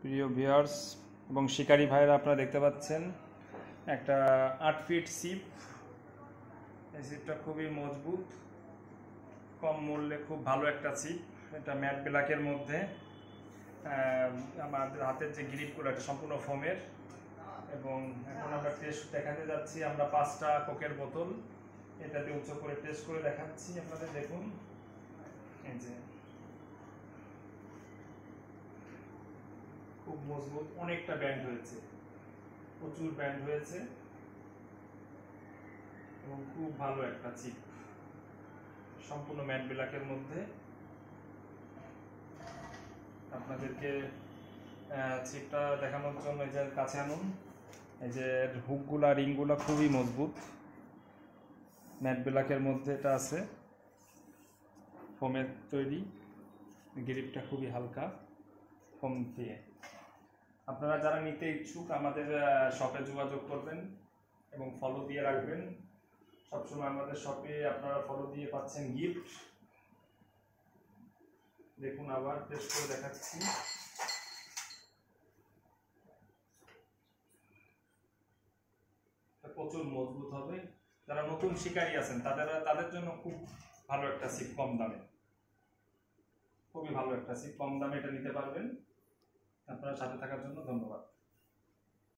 প্রিয় ভিউয়ার্স এবং শিকারী ভাইরা আপনারা দেখতে পাচ্ছেন একটা আট ফিট সিপ এই সিপটা খুবই মজবুত, কম মূল্যে খুব ভালো একটা সিপ এটা ম্যাট ব্ল্যাকের মধ্যে। আমাদের হাতের যে গ্রিপগুলো, এটা সম্পূর্ণ ফোমের। এবং এখন আমরা টেস্ট দেখাতে যাচ্ছি, আমরা পাঁচটা কোকের বোতল। এটাতে উঁচু করে টেস্ট করে দেখাচ্ছি আপনাদের, দেখুন। এই যে খুব মজবুত, অনেকটা ব্যান্ড হয়েছে। প্রচুর ব্যান্ড হয়েছে। এবং খুব ভালো একটা চিপ সম্পূর্ণ ম্যাট ব্ল্যাকের মধ্যে। আপনাদেরকে চিপটা দেখানোর জন্য এই যে কাছে আনুন। এই যে হুকগুলা রিংগুলা খুবই মজবুত। ম্যাট ব্ল্যাকের মধ্যে এটা আছে। ফোমের তৈরি। গ্রিপটা খুবই হালকা। ফোম দিয়ে। আপনারা যারা নিতে ইচ্ছুক, আমাদের শপে যোগাযোগ করবেন এবং ফলো দিয়ে রাখবেন। সবসময় আমাদের শপে আপনারা ফলো দিয়ে পাচ্ছেন গিফট দেখুন আবার টেস্ট করে দেখাচ্ছি। প্রচুর মজবুত হবে। যারা নতুন শিকারী আছেন, তাদের তাদের জন্য খুব ভালো একটা সিপ কম দামে। খুবই ভালো একটা সিপ কম দামে এটা নিতে পারবেন। আপনারা সাথে থাকার জন্য ধন্যবাদ।